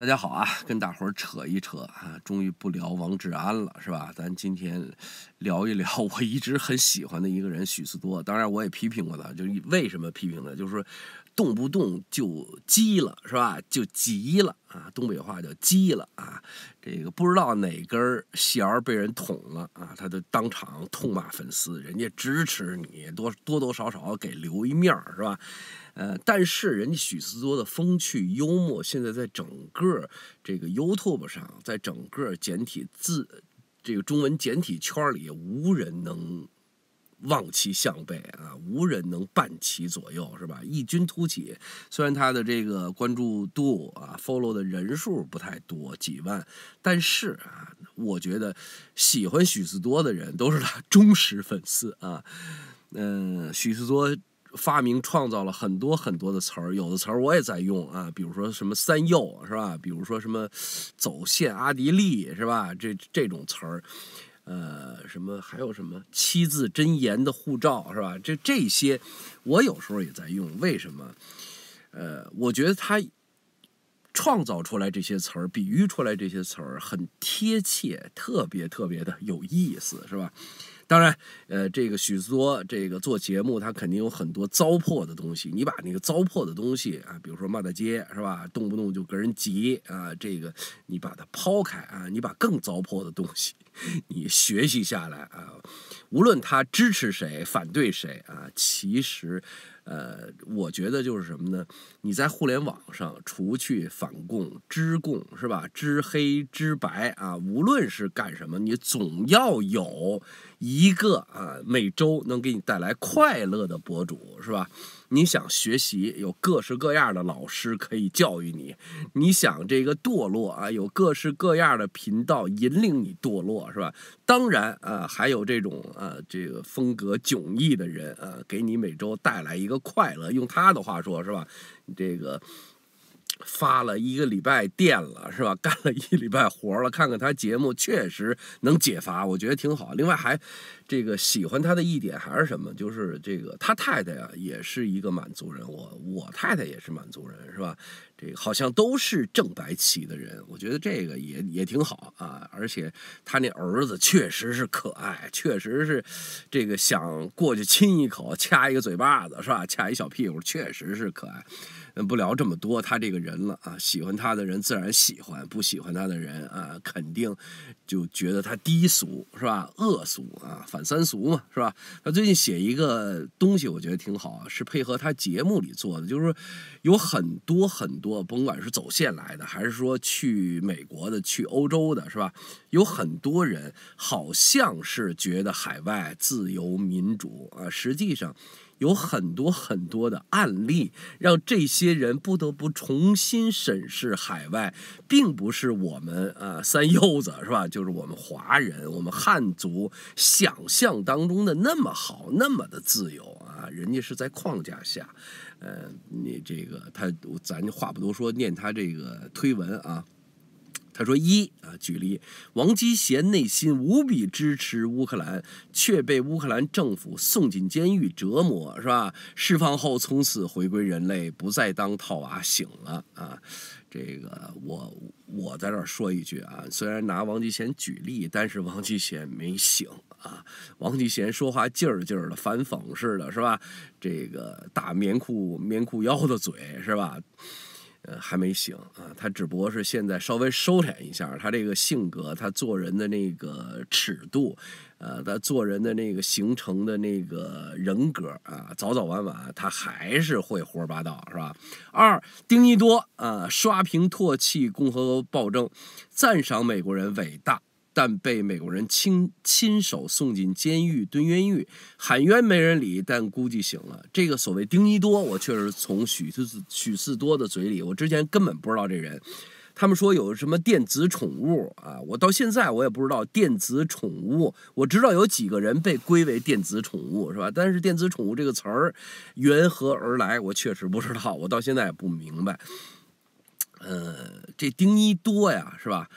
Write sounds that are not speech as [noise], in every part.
大家好啊，跟大伙儿扯一扯啊，终于不聊王志安了，是吧？咱今天聊一聊我一直很喜欢的一个人许思多。当然，我也批评过他，就是为什么批评呢？就是说动不动就急了，是吧？就急了啊，东北话叫急了啊。这个不知道哪根弦儿被人捅了啊，他就当场痛骂粉丝，人家支持你，多多多少少给留一面儿，是吧？呃，但是人家许思多的风趣幽默，现在在整个这个 YouTube 上，在整个简体字这个中文简体圈里，无人能望其项背啊，无人能伴其左右，是吧？异军突起。虽然他的这个关注度啊，follow 的人数不太多，几万，但是啊，我觉得喜欢许思多的人都是他忠实粉丝啊。嗯，许思多。发明创造了很多很多的词儿，有的词儿我也在用啊，比如说什么三幼是吧？比如说什么走线阿迪力是吧？这这种词儿，呃，什么还有什么七字真言的护照是吧？这这些我有时候也在用，为什么？呃，我觉得他创造出来这些词儿，比喻出来这些词儿很贴切，特别特别的有意思，是吧？当然，呃，这个许思多这个做节目，他肯定有很多糟粕的东西。你把那个糟粕的东西啊，比如说骂大街是吧，动不动就跟人急啊，这个你把它抛开啊，你把更糟粕的东西你学习下来啊，无论他支持谁、反对谁啊，其实。呃，我觉得就是什么呢？你在互联网上，除去反共、知共，是吧？知黑、知白啊，无论是干什么，你总要有一个啊，每周能给你带来快乐的博主，是吧？你想学习，有各式各样的老师可以教育你；你想这个堕落啊，有各式各样的频道引领你堕落，是吧？当然啊，还有这种啊，这个风格迥异的人啊，给你每周带来一个快乐。用他的话说，是吧？这个。发了一个礼拜电了，是吧？[laughs] 干了一礼拜活了，看看他节目确实能解乏，我觉得挺好。另外还这个喜欢他的一点还是什么？就是这个他太太呀也是一个满族人，我我太太也是满族人，是吧？这个好像都是正白旗的人，我觉得这个也也挺好啊。而且他那儿子确实是可爱，确实是这个想过去亲一口，掐一个嘴巴子，是吧？掐一小屁股，确实是可爱。不聊这么多，他这个人了啊，喜欢他的人自然喜欢，不喜欢他的人啊，肯定就觉得他低俗是吧？恶俗啊，反三俗嘛是吧？他最近写一个东西，我觉得挺好啊，是配合他节目里做的，就是说有很多很多，甭管是走线来的，还是说去美国的、去欧洲的，是吧？有很多人好像是觉得海外自由民主啊，实际上。有很多很多的案例，让这些人不得不重新审视海外，并不是我们啊三幼子是吧？就是我们华人，我们汉族想象当中的那么好，那么的自由啊！人家是在框架下，呃，你这个他，咱话不多说，念他这个推文啊。他说：“一啊，举例，王岐贤内心无比支持乌克兰，却被乌克兰政府送进监狱折磨，是吧？释放后从此回归人类，不再当套娃，醒了啊！这个我我在这儿说一句啊，虽然拿王岐贤举例，但是王岐贤没醒啊。王岐贤说话劲儿劲儿的，反讽似的，是吧？这个大棉裤棉裤腰的嘴，是吧？”呃，还没醒啊，他只不过是现在稍微收敛一下，他这个性格，他做人的那个尺度，呃，他做人的那个形成的那个人格啊，早早晚晚他还是会胡说八道，是吧？二，丁一多啊，刷屏唾弃共和国暴政，赞赏美国人伟大。但被美国人亲亲手送进监狱蹲冤狱，喊冤没人理，但估计醒了。这个所谓丁一多，我确实从许四许四多的嘴里，我之前根本不知道这人。他们说有什么电子宠物啊，我到现在我也不知道电子宠物。我知道有几个人被归为电子宠物，是吧？但是电子宠物这个词儿缘何而来，我确实不知道，我到现在也不明白。呃，这丁一多呀，是吧？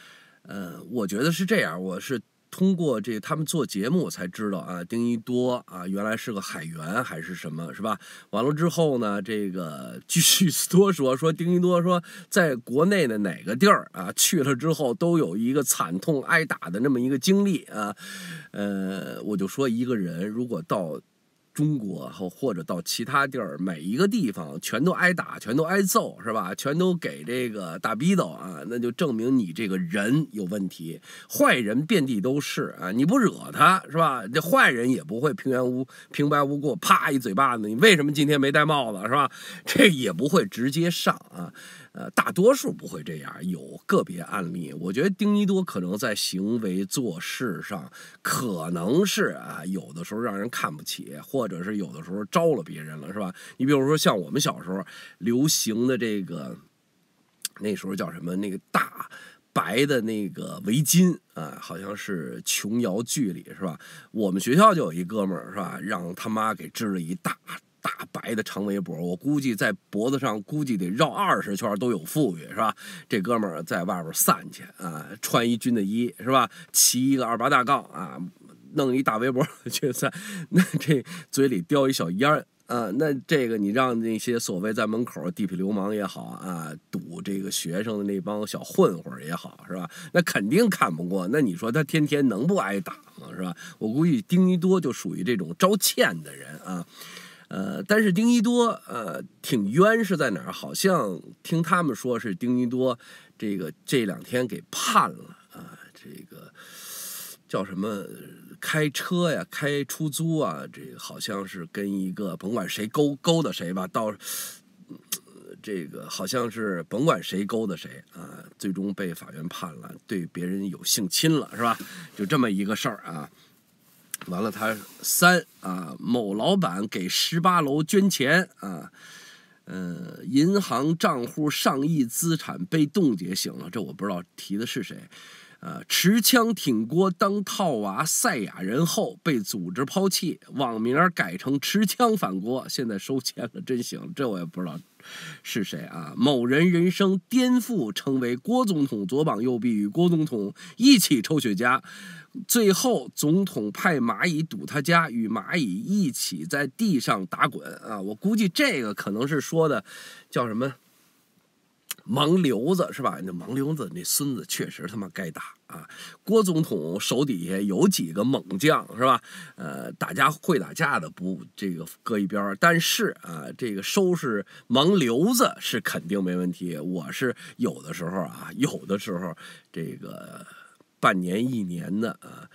呃，我觉得是这样，我是通过这他们做节目才知道啊，丁一多啊，原来是个海员还是什么，是吧？完了之后呢，这个据许多说说丁一多说，在国内的哪个地儿啊，去了之后都有一个惨痛挨打的那么一个经历啊。呃，我就说一个人如果到。中国或或者到其他地儿，每一个地方全都挨打，全都挨揍，是吧？全都给这个大逼斗啊，那就证明你这个人有问题。坏人遍地都是啊，你不惹他是吧？这坏人也不会平原无平白无故啪一嘴巴子，你为什么今天没戴帽子是吧？这也不会直接上啊。呃，大多数不会这样，有个别案例。我觉得丁一多可能在行为做事上，可能是啊，有的时候让人看不起，或者是有的时候招了别人了，是吧？你比如说像我们小时候流行的这个，那时候叫什么？那个大白的那个围巾啊，好像是琼瑶剧里是吧？我们学校就有一哥们儿是吧，让他妈给织了一大。大白的长围脖，我估计在脖子上估计得绕二十圈都有富裕，是吧？这哥们儿在外边散去啊，穿一军的衣，是吧？骑一个二八大杠啊，弄一大围脖 [laughs] 去散，那这嘴里叼一小烟儿啊，那这个你让那些所谓在门口地痞流氓也好啊，堵这个学生的那帮小混混也好，是吧？那肯定看不过。那你说他天天能不挨打吗？是吧？我估计丁一多就属于这种招欠的人啊。呃，但是丁一多，呃，挺冤是在哪儿？好像听他们说是丁一多，这个这两天给判了啊，这个叫什么？开车呀，开出租啊，这个好像是跟一个甭管谁勾勾搭谁吧，到这个好像是甭管谁勾搭谁啊，最终被法院判了，对别人有性侵了，是吧？就这么一个事儿啊。完了，他三啊，某老板给十八楼捐钱啊，呃，银行账户上亿资产被冻结，醒了，这我不知道提的是谁，呃，持枪挺锅当套娃赛亚人后被组织抛弃，网名改成持枪反锅，现在收钱了，真行，这我也不知道。是谁啊？某人人生颠覆，成为郭总统左膀右臂，与郭总统一起抽雪茄，最后总统派蚂蚁堵他家，与蚂蚁一起在地上打滚啊！我估计这个可能是说的，叫什么？盲流子是吧？那盲流子那孙子确实他妈该打啊！郭总统手底下有几个猛将是吧？呃，打架会打架的不这个搁一边，但是啊，这个收拾盲流子是肯定没问题。我是有的时候啊，有的时候这个半年一年的啊，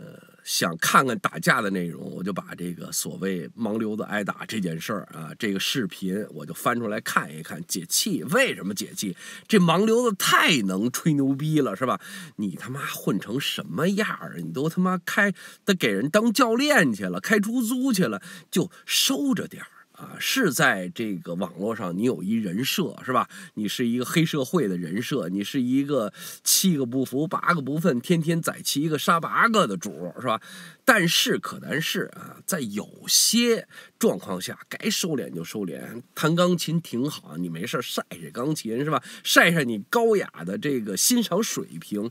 呃想看看打架的内容，我就把这个所谓盲流子挨打这件事儿啊，这个视频我就翻出来看一看，解气。为什么解气？这盲流子太能吹牛逼了，是吧？你他妈混成什么样儿？你都他妈开得给人当教练去了，开出租去了，就收着点儿。啊，是在这个网络上，你有一人设是吧？你是一个黑社会的人设，你是一个七个不服八个不忿，天天宰七个杀八个的主是吧？但是可难是啊，在有些状况下，该收敛就收敛。弹钢琴挺好，你没事晒晒钢琴是吧？晒晒你高雅的这个欣赏水平。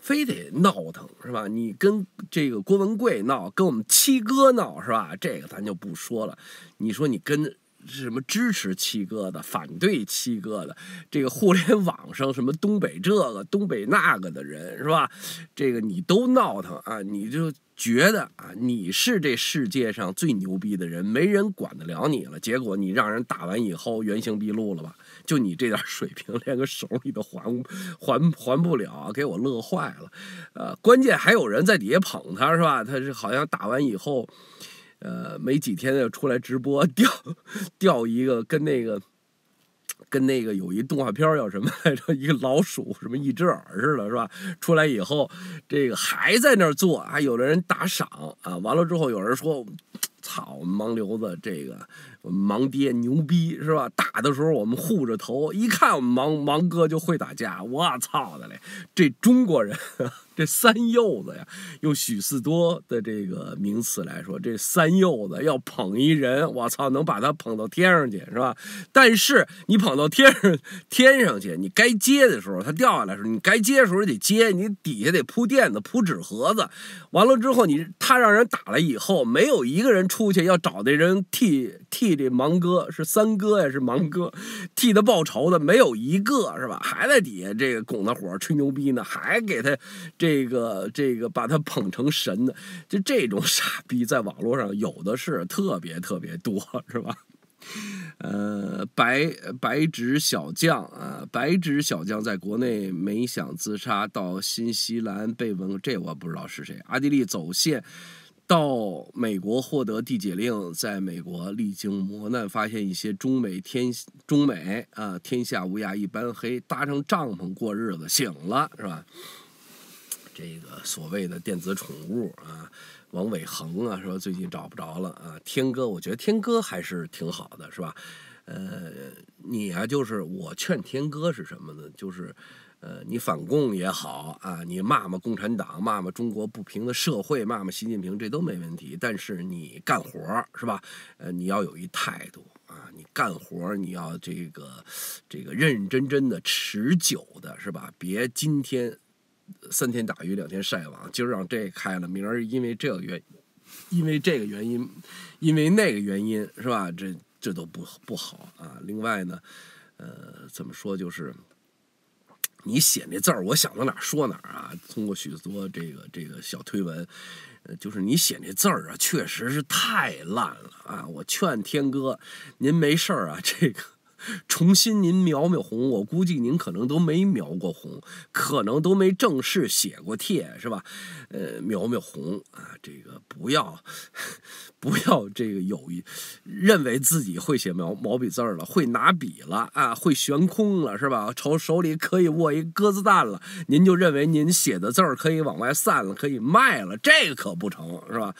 非得闹腾是吧？你跟这个郭文贵闹，跟我们七哥闹是吧？这个咱就不说了。你说你跟什么支持七哥的、反对七哥的，这个互联网上什么东北这个、东北那个的人是吧？这个你都闹腾啊，你就。觉得啊，你是这世界上最牛逼的人，没人管得了你了。结果你让人打完以后原形毕露了吧？就你这点水平，连个手你都还还还不了，给我乐坏了。呃，关键还有人在底下捧他，是吧？他是好像打完以后，呃，没几天就出来直播，钓钓一个跟那个。跟那个有一动画片叫什么来着？一个老鼠什么一只耳似的，是吧？出来以后，这个还在那儿做，还有的人打赏啊。完了之后，有人说：“操，盲流子，这个盲爹牛逼是吧？打的时候我们护着头，一看我们盲盲哥就会打架，我操的嘞！这中国人。[laughs] 这三幼子呀，用许四多的这个名词来说，这三幼子要捧一人，我操，能把他捧到天上去，是吧？但是你捧到天上天上去，你该接的时候，他掉下来的时候，你该接的时候得接，你底下得铺垫子、铺纸盒子。完了之后，你他让人打了以后，没有一个人出去要找那人替替这盲哥是三哥呀，是盲哥替他报仇的，没有一个是吧？还在底下这个拱他火吹牛逼呢，还给他这。个这个把他捧成神呢，就这种傻逼，在网络上有的是，特别特别多，是吧？呃，白白纸小将啊，白纸小将在国内没想自杀，到新西兰被问，这我不知道是谁。阿迪利走线到美国获得地解令，在美国历经磨难，发现一些中美天中美啊，天下乌鸦一般黑，搭上帐篷过日子，醒了是吧？这个所谓的电子宠物啊，王伟恒啊，说最近找不着了啊。天哥，我觉得天哥还是挺好的，是吧？呃，你啊，就是我劝天哥是什么呢？就是，呃，你反共也好啊，你骂骂共产党，骂骂中国不平的社会，骂骂习近平，这都没问题。但是你干活是吧？呃，你要有一态度啊，你干活你要这个这个认认真真的、持久的，是吧？别今天。三天打鱼两天晒网，今儿让这开了，明儿因为这个原，因为这个原因，因为那个原因，是吧？这这都不不好啊。另外呢，呃，怎么说就是，你写那字儿，我想到哪儿说哪儿啊。通过许多这个这个小推文，呃，就是你写那字儿啊，确实是太烂了啊。我劝天哥，您没事儿啊，这个。重新您描描红，我估计您可能都没描过红，可能都没正式写过帖，是吧？呃，描描红啊，这个不要 [laughs] 不要这个有一认为自己会写毛毛笔字了，会拿笔了啊，会悬空了，是吧？手手里可以握一鸽子蛋了，您就认为您写的字儿可以往外散了，可以卖了，这可不成，是吧？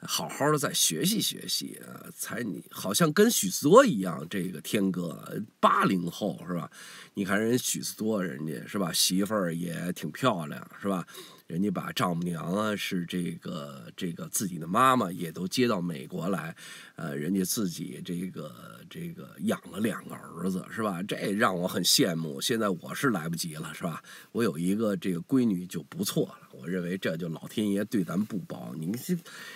好好的再学习学习啊！才你好像跟许思多一样，这个天哥八零后是吧？你看人许思多，人家是吧？媳妇儿也挺漂亮是吧？人家把丈母娘啊是这个这个自己的妈妈也都接到美国来，呃，人家自己这个这个养了两个儿子是吧？这让我很羡慕。现在我是来不及了是吧？我有一个这个闺女就不错了。我认为这就老天爷对咱不薄。你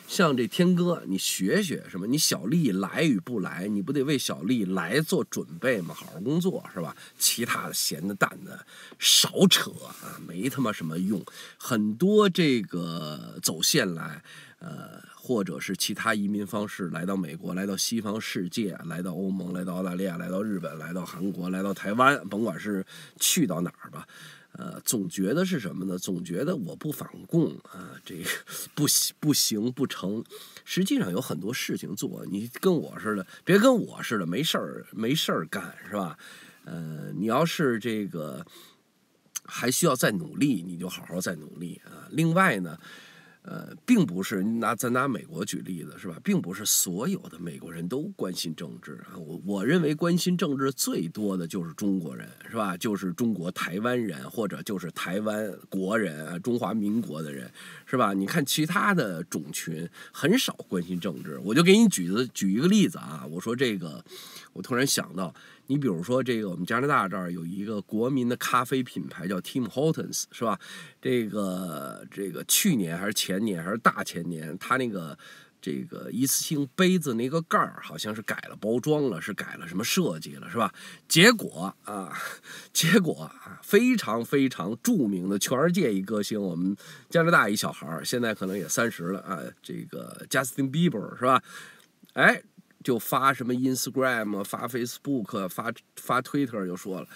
像这天哥，你学学什么？你小丽来与不来，你不得为小丽来做准备吗？好好工作是吧？其他的闲的蛋的少扯啊，没他妈什么用。很很多这个走线来，呃，或者是其他移民方式来到美国，来到西方世界，来到欧盟，来到澳大利亚，来到日本，来到韩国，来到台湾，甭管是去到哪儿吧。呃，总觉得是什么呢？总觉得我不反共啊，这个不行不行不成。实际上有很多事情做，你跟我似的，别跟我似的，没事儿没事儿干，是吧？呃，你要是这个还需要再努力，你就好好再努力啊。另外呢。呃，并不是拿咱拿美国举例子是吧？并不是所有的美国人都关心政治啊。我我认为关心政治最多的就是中国人是吧？就是中国台湾人或者就是台湾国人啊，中华民国的人是吧？你看其他的种群很少关心政治。我就给你举个举一个例子啊，我说这个，我突然想到。你比如说，这个我们加拿大这儿有一个国民的咖啡品牌叫 Tim Hortons，是吧？这个这个去年还是前年还是大前年，他那个这个一次性杯子那个盖儿好像是改了包装了，是改了什么设计了，是吧？结果啊，结果啊，非常非常著名的全世界一歌星，我们加拿大一小孩儿，现在可能也三十了啊，这个 Justin Bieber 是吧？哎。就发什么 Instagram 发 Facebook 发发 Twitter 就说了，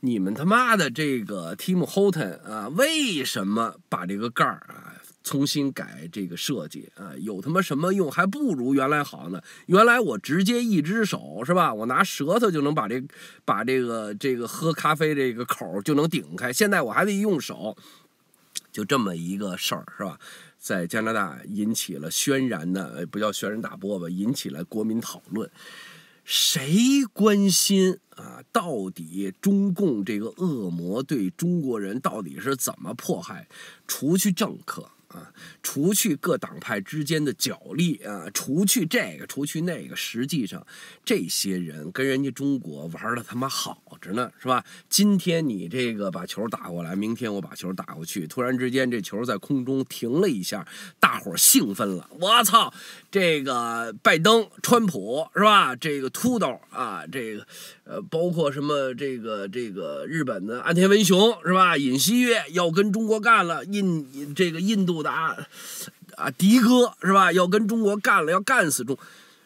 你们他妈的这个 Tim Horton 啊，为什么把这个盖儿啊重新改这个设计啊？有他妈什么用？还不如原来好呢。原来我直接一只手是吧，我拿舌头就能把这把这个这个喝咖啡这个口就能顶开，现在我还得用手，就这么一个事儿是吧？在加拿大引起了轩然的，不叫轩然大波吧，引起了国民讨论。谁关心啊？到底中共这个恶魔对中国人到底是怎么迫害？除去政客。啊，除去各党派之间的角力啊，除去这个，除去那个，实际上这些人跟人家中国玩的他妈好着呢，是吧？今天你这个把球打过来，明天我把球打过去，突然之间这球在空中停了一下，大伙兴奋了。我操，这个拜登、川普是吧？这个秃头啊，这个呃，包括什么这个这个日本的安田文雄是吧？尹锡悦要跟中国干了，印这个印度。啊啊，迪哥是吧？要跟中国干了，要干死中。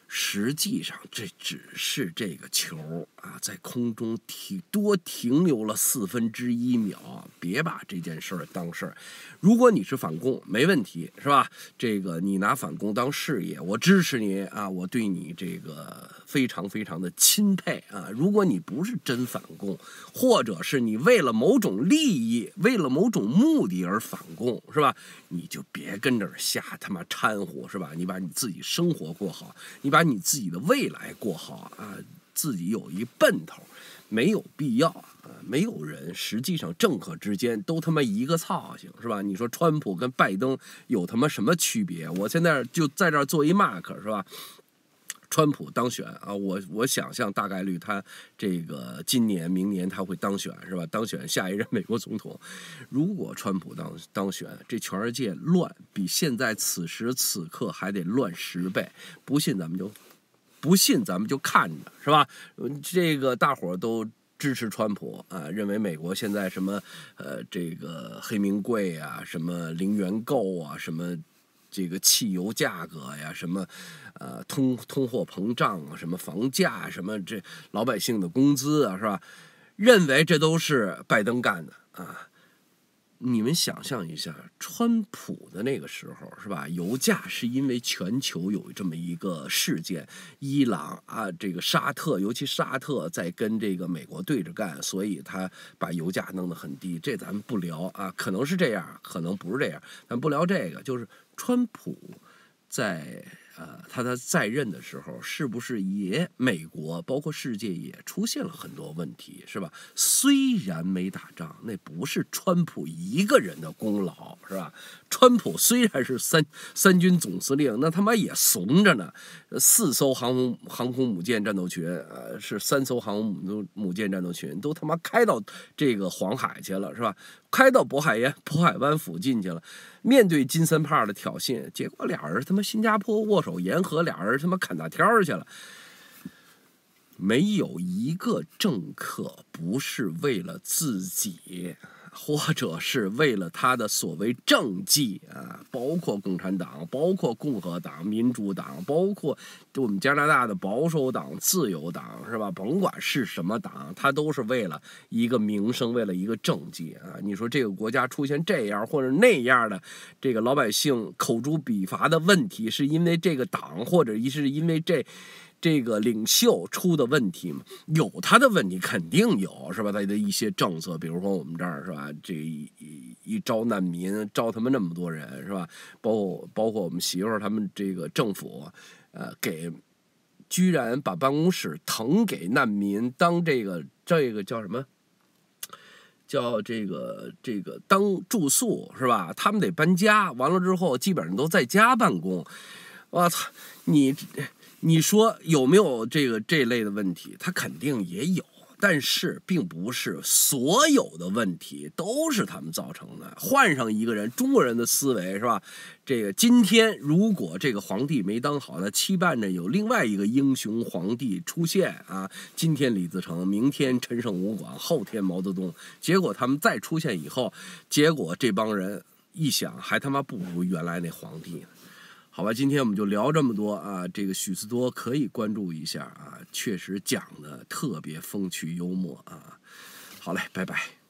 实际上，这只是这个球啊，在空中停多停留了四分之一秒。别把这件事儿当事儿。如果你是反共，没问题，是吧？这个你拿反共当事业，我支持你啊，我对你这个非常非常的钦佩啊。如果你不是真反共，或者是你为了某种利益、为了某种目的而反共，是吧？你就别跟这儿瞎他妈掺和，是吧？你把你自己生活过好，你把你自己的未来过好啊，自己有一奔头，没有必要啊。没有人，实际上政客之间都他妈一个操性，是吧？你说川普跟拜登有他妈什么区别？我现在就在这儿做一 mark，是吧？川普当选啊，我我想象大概率他这个今年、明年他会当选，是吧？当选下一任美国总统。如果川普当当选，这全世界乱比现在此时此刻还得乱十倍。不信咱们就不信咱们就看着，是吧？这个大伙都。支持川普啊，认为美国现在什么呃这个黑名贵啊，什么零元购啊，什么这个汽油价格呀，什么呃通通货膨胀啊，什么房价，什么这老百姓的工资啊，是吧？认为这都是拜登干的啊。你们想象一下，川普的那个时候是吧？油价是因为全球有这么一个事件，伊朗啊，这个沙特，尤其沙特在跟这个美国对着干，所以他把油价弄得很低。这咱们不聊啊，可能是这样，可能不是这样，咱不聊这个。就是川普在。呃，他在在任的时候，是不是也美国包括世界也出现了很多问题，是吧？虽然没打仗，那不是川普一个人的功劳，是吧？川普虽然是三三军总司令，那他妈也怂着呢。四艘航空航空母舰战斗群，呃，是三艘航空母母舰战斗群，都他妈开到这个黄海去了，是吧？开到渤海沿渤海湾附近去了。面对金三胖的挑衅，结果俩人他妈新加坡握手言和，俩人他妈侃大天去了。没有一个政客不是为了自己。或者是为了他的所谓政绩啊，包括共产党，包括共和党、民主党，包括我们加拿大的保守党、自由党，是吧？甭管是什么党，他都是为了一个名声，为了一个政绩啊。你说这个国家出现这样或者那样的这个老百姓口诛笔伐的问题，是因为这个党，或者一是因为这。这个领袖出的问题嘛，有他的问题，肯定有，是吧？他的一些政策，比如说我们这儿是吧？这一一招难民，招他们那么多人，是吧？包括包括我们媳妇儿他们这个政府，呃，给居然把办公室腾给难民当这个这个叫什么？叫这个这个当住宿是吧？他们得搬家，完了之后基本上都在家办公。我操，你！你说有没有这个这类的问题？他肯定也有，但是并不是所有的问题都是他们造成的。换上一个人，中国人的思维是吧？这个今天如果这个皇帝没当好，那期盼着有另外一个英雄皇帝出现啊！今天李自成，明天陈胜吴广，后天毛泽东。结果他们再出现以后，结果这帮人一想，还他妈不如原来那皇帝呢。好吧，今天我们就聊这么多啊！这个许思多可以关注一下啊，确实讲的特别风趣幽默啊。好嘞，拜拜。